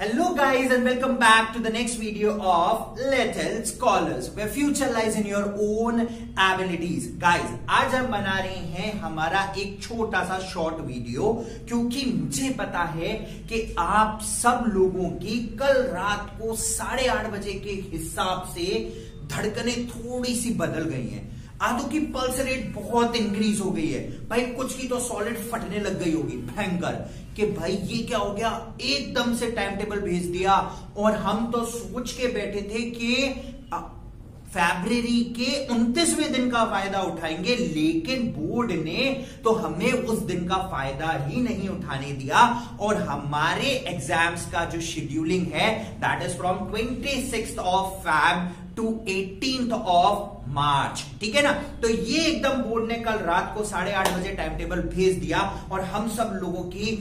Hello guys and welcome back to the next video of Little Scholars where future lies in your own abilities. Guys, आज हम बना रहे हैं हमारा एक छोटा सा शॉर्ट वीडियो क्योंकि मुझे पता है कि आप सब लोगों की कल रात को साढ़े आठ बजे के हिसाब से धड़कने थोड़ी सी बदल गई हैं आधो की पल्स रेट बहुत इंक्रीज हो गई है। भाई, कुछ की तो सॉलिड फटने लग गई होगी। भयंकर कि भाई, ये क्या हो गया? एकदम से टाइम टेबल भेज दिया। और हम तो सोच के बैठे थे कि फेब्रवरी के उनतीसवें दिन का फ़ायदा उठाएँगे, लेकिन बोर्ड ने तो हमें उस दिन का फ़ायदा ही नहीं उठाने दिया। और हमारे एग्ज़ाम्स का जो शेड्यूलिंग है that is from twenty six of Feb to eighteen of March ठीक है ना? तो ये एकदम बोर्ड ने कल रात को साढ़े आठ बजे टाइम टेबल भेज दिया, और हम सब लोगों की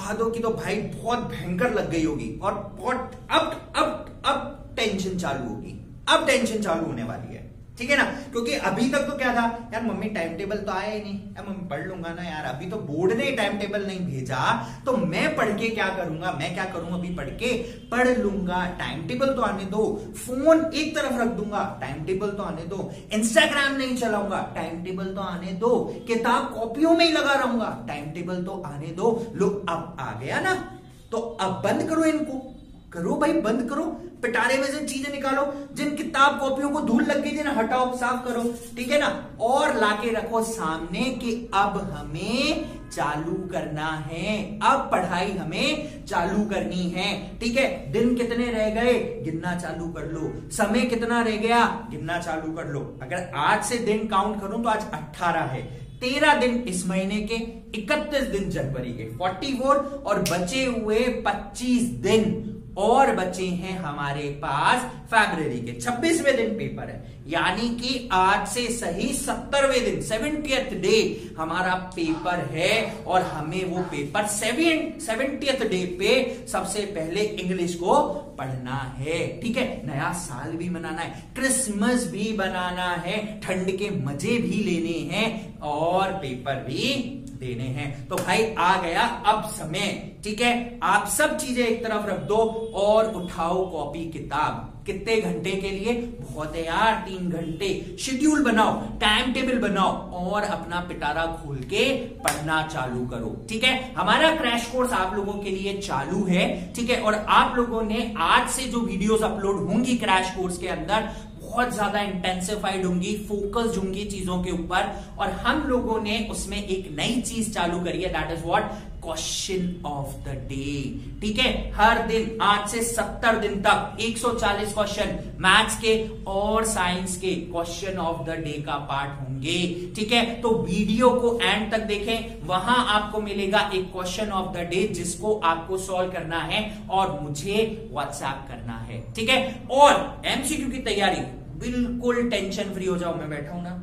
आधो की तो भाई बहुत भयंकर लग गई होगी, और बहुत, अब अब अब टेंशन चालू होगी। अब टेंशन चालू होने वाली है। ठीक है ना? क्योंकि अभी तक तो क्या था? यार, मम्मी टाइम टेबल तो आया ही नहीं। यार मम्मी, पढ़ लूँगा ना यार। अभी तो बोर्ड ने टाइम टेबल नहीं भेजा। तो मैं पढ़ के क्या करूँगा? मैं क्या करूँगा अभी पढ़ के? पढ़ लूँगा। टाइम टेबल तो आने दो। फ़ोन एक तरफ़ रख दूँगा। टाइम टेबल तो आने दो। इंस्टाग्राम नहीं चलाऊँगा। टाइम टेबल तो आने दो। किताब कॉपियों में ही लगा रहूँगा। टाइम टेबल तो आने दो। लोग अब आ गया ना? तो अब बंद करो इनको। करो भाई, बंद करो। पिटारे में से चीज़ें निकालो, जिन किताब कॉपियों को धूल लग गई ना हटाओ, साफ़ करो। ठीक है ना? और लाके रखो सामने कि अब हमें चालू करना है। अब पढ़ाई हमें चालू करनी है। ठीक है? दिन कितने रह गए? गिनना चालू कर लो। समय कितना रह गया? गिनना चालू कर लो। अगर आज से दिन काउंट करूँ तो आज अट्ठारह है। तेरह दिन इस महीने के, इकतीस दिन जनवरी के। फोर्टी फोर और बचे हुए पच्चीस दिन। और बचे हैं हमारे पास फेब्रवरी के। छब्बीसवें दिन पेपर है। यानी कि आज से सही सत्तरवें दिन सेवेंटियथ डे हमारा पेपर है और हमें वो पेपर सेवन सेवेंटियथ डे पे सबसे पहले इंग्लिश को पढ़ना है। ठीक है? नया साल भी मनाना है क्रिसमस भी बनाना है, ठंड के मज़े भी लेने हैं और पेपर भी देने हैं। तो भाई आ गया अब समय, ठीक है? आप सब चीज़ें एक तरफ़ रख दो और उठाओ कॉपी किताब। कितने घंटे के लिए? बहुत है यार, तीन घंटे। शेड्यूल बनाओ टाइम टेबल बनाओ और अपना पिटारा खोल के पढ़ना चालू करो, ठीक है? हमारा क्रैश कोर्स आप लोगों के लिए चालू है, ठीक है? और आप लोगों ने आज से जो वीडियोस अपलोड होंगी क्रैश कोर्स के अंदर बहुत ज़्यादा इंटेंसिफाइड होंगी फोकस्ड होंगी चीज़ों के ऊपर और हम लोगों ने उसमें एक नई चीज़ चालू करी है that is what question of the day ठीक है? हर दिन, आज से सत्तर दिन तक 140 क्वेश्चन मैथ्स के और साइंस के क्वेश्चन ऑफ़ द डे का पार्ट होंगे। ठीक है? तो वीडियो को एंड तक देखें, वहाँ आपको मिलेगा एक क्वेश्चन ऑफ़ द डे जिसको आपको सॉल्व करना है और मुझे व्हाट्सएप करना है। ठीक है? और एमसीक्यू की तैयारी बिल्कुल टेंशन फ्री हो जाओ, मैं बैठा हूँ ना।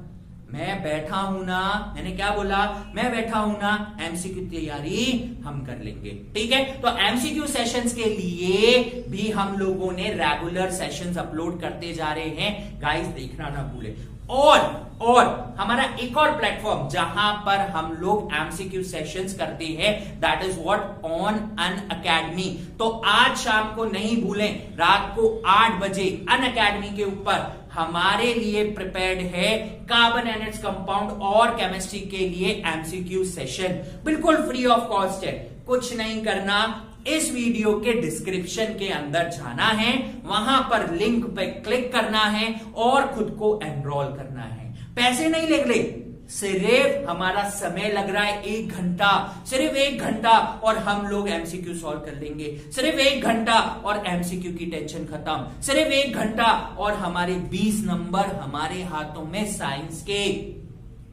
मैं बैठा हूँ ना, मैंने क्या बोला? मैं बैठा हूँ ना एमसीक्यू तैयारी हम कर लेंगे, ठीक है? तो एमसीक्यू सेशंस के लिए भी हम लोगों ने रेगुलर सेशंस अपलोड करते जा रहे हैं। गाइस देखना ना भूले। और और हमारा एक और प्लेटफॉर्म जहाँ पर हम लोग एमसीक्यू सेशंस करते हैं that is what on Unacademy तो आज शाम को नहीं भूलें, रात को आठ बजे अन अकेडमी के ऊपर हमारे लिए प्रिपेयर्ड है कार्बन एनर्ज कंपाउंड और केमिस्ट्री के लिए एमसीक्यू सेशन बिल्कुल फ्री ऑफ़ कॉस्ट है। कुछ नहीं करना। इस वीडियो के डिस्क्रिप्शन के अंदर जाना है। वहाँ पर लिंक पे क्लिक करना है और खुद को एनरोल करना है। पैसे नहीं ले सिर्फ़ हमारा समय लग रहा है एक घंटा, सिर्फ़ एक घंटा और हम लोग एमसीक्यू सॉल्व कर लेंगे। सिर्फ़ एक घंटा और एमसीक्यू की टेंशन खत्म। सिर्फ़ एक घंटा और हमारे 20 नंबर हमारे हाथों में साइंस के।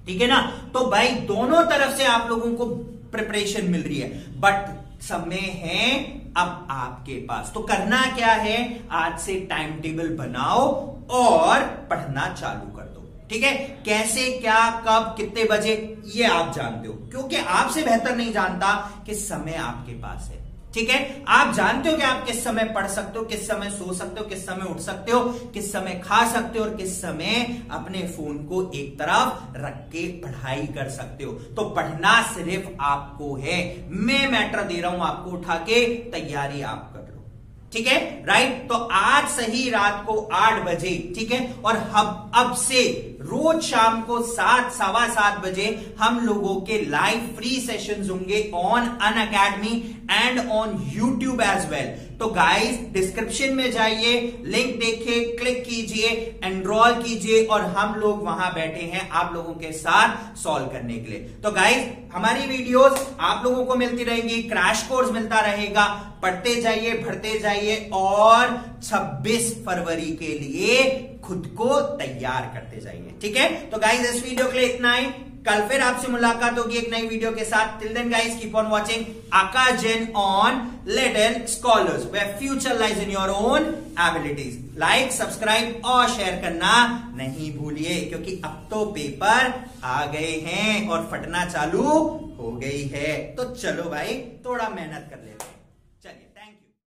ठीक है ना? तो भाई, दोनों तरफ़ से आप लोगों को प्रिपरेशन मिल रही है। बट समय है अब आपके पास। तो करना क्या है? आज से टाइम टेबल बनाओ और पढ़ना चालू कर दो। ठीक है? कैसे, क्या, कब, कितने बजे, ये आप जानते हो। क्योंकि आपसे बेहतर नहीं जानता कि समय आपके पास है। ठीक है? आप जानते हो कि आप किस समय पढ़ सकते हो, किस समय सो सकते हो, किस समय उठ सकते हो, किस समय खा सकते हो और किस समय अपने फ़ोन को एक तरफ़ रख के पढ़ाई कर सकते हो। तो पढ़ना सिर्फ़ आपको है। मैं मैटर दे रहा हूँ आपको उठा के, तैयारी आप कर लो। ठीक है? राइट तो आज सही रात को आठ बजे, ठीक है? और अब अब से रोज शाम को सात, सवा सात बजे हम लोगों के लाइव फ्री सेशंस होंगे on Unacademy and on YouTube as well तो गाइस डिस्क्रिप्शन में जाइए लिंक देखिए क्लिक कीजिए एनरोल कीजिए और हम लोग वहाँ बैठे हैं आप लोगों के साथ सॉल्व करने के लिए. तो गाइस हमारी वीडियोस आप लोगों को मिलती रहेंगी क्रैश कोर्स मिलता रहेगा. पढ़ते जाइए, भरते जाइए और 26 फरवरी के लिए खुद को तैयार करते जाइए। ठीक है? तो गाइज़ इस वीडियो के लिए इतना ही। कल फिर आपसे मुलाकात होगी एक नई वीडियो के साथ। Till then guys keep on watching Aakash Jain on Little Scholars way future lies in your own abilities like subscribe और शेयर करना नहीं भूलिए, क्योंकि अब तो पेपर आ गए हैं और फटना चालू हो गई है। तो चलो भाई, थोड़ा मेहनत कर लेते